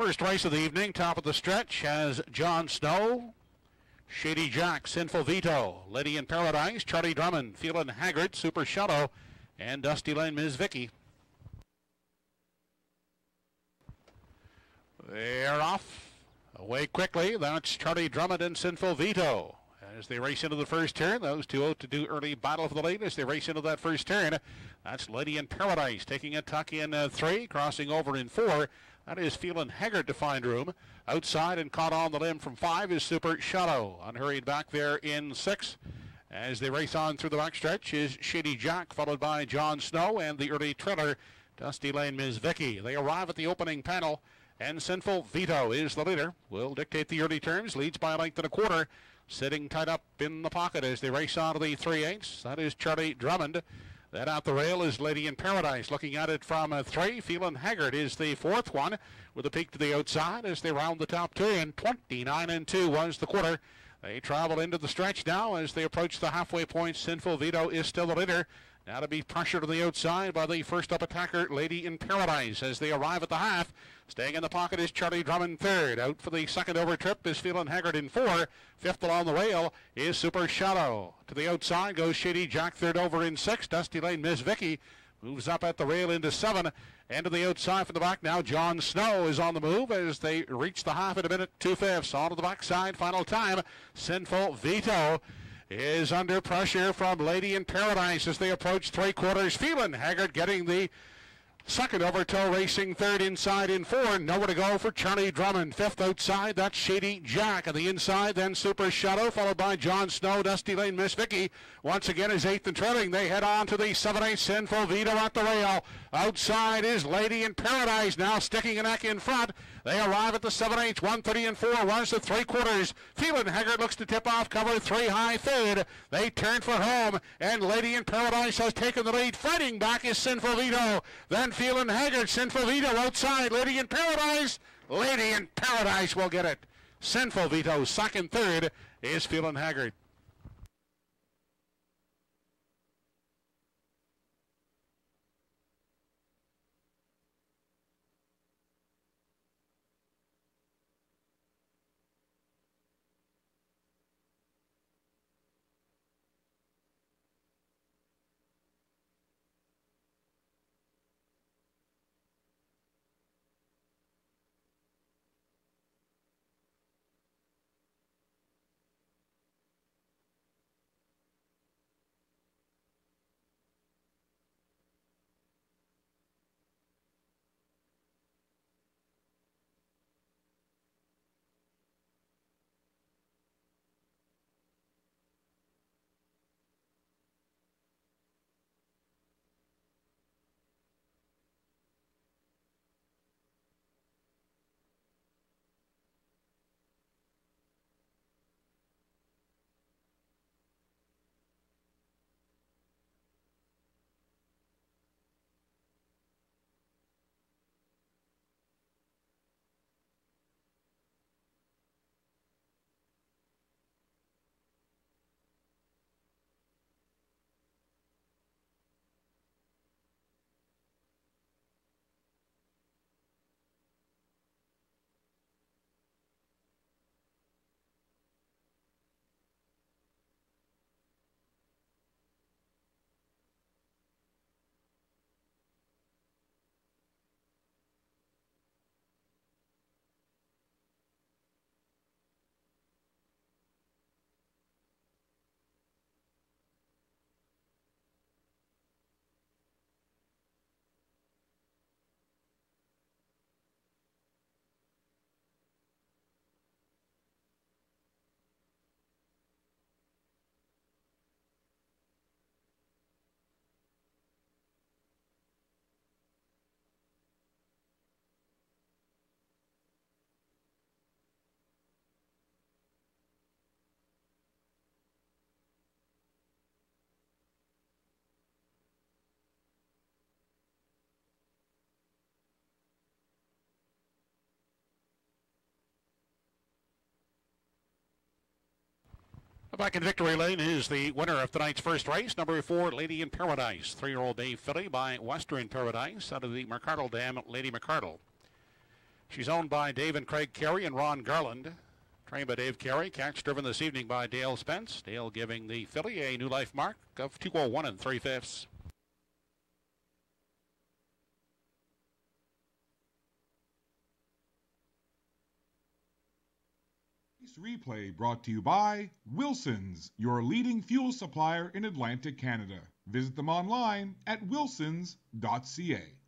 First race of the evening, top of the stretch, has John Snow, Shady Jack, Sinful Veto, Lady in Paradise, Charlie Drummond, Feeling Haggard, Super Shadow, and Dusty Lane Ms. Vicky. They're off. Away quickly. That's Charlie Drummond and Sinful Veto. As they race into the first turn, those two out to do early battle for the lead as they race into that first turn. That's Lady in Paradise taking a tuck in uh, three, crossing over in four. That is feeling haggard to find room. Outside and caught on the limb from five is Super Shadow. Unhurried back there in six. As they race on through the backstretch is Shady Jack, followed by John Snow and the early trailer, Dusty Lane Ms. Vicky. They arrive at the opening panel, and Sinful Veto is the leader. Will dictate the early turns, leads by a length and a quarter. Sitting tight up in the pocket as they race on to the three eighths. That is Charlie Drummond. That out the rail is Lady in Paradise. Looking at it from a three, feeling haggard is the fourth one with a peak to the outside as they round the top two. And 29 and 2 was the quarter. They travel into the stretch now as they approach the halfway point. Sinful Veto is still the leader. Now to be pressured on the outside by the first up attacker, Lady in Paradise, as they arrive at the half. Staying in the pocket is Charlie Drummond third. Out for the second over trip is Feeling Haggard in four. Fifth along the rail is Super Shadow. To the outside goes Shady Jack third over in six. Dusty Lane Miss Vicky moves up at the rail into seven. And to the outside from the back now, John Snow is on the move as they reach the half in a minute, two fifths. On to the backside, final time. Sinful Veto is under pressure from Lady in Paradise as they approach three quarters. Feeling Haggard getting the Second over toe racing third inside in four. Nowhere to go for Charlie Drummond. Fifth outside, that's Shady Jack. On the inside, then Super Shadow, followed by John Snow, Dusty Lane, Miss Vicky. Once again is eighth and trailing. They head on to the 7-8 Sinful Vito at the rail. Outside is Lady in Paradise now sticking a neck in front. They arrive at the 7-8, 130 and 4, runs to three quarters. Feeling Haggard looks to tip off, cover three high third. They turn for home, and Lady in Paradise has taken the lead. Fighting back is Sinful Vito. Then Feeling Haggard, Sinful Veto outside. Lady in Paradise. Lady in Paradise will get it. Sinful Veto, second, third is Feeling Haggard. Back in victory lane is the winner of tonight's first race, number four, Lady in Paradise. Three-year-old Dave filly by Western Paradise out of the McArdle Dam, Lady McArdle. She's owned by Dave and Craig Carey and Ron Garland. Trained by Dave Carey, catch driven this evening by Dale Spence. Dale giving the filly a new life mark of 201 and 3 fifths. Replay brought to you by Wilson's, your leading fuel supplier in Atlantic Canada. Visit them online at wilsons.ca.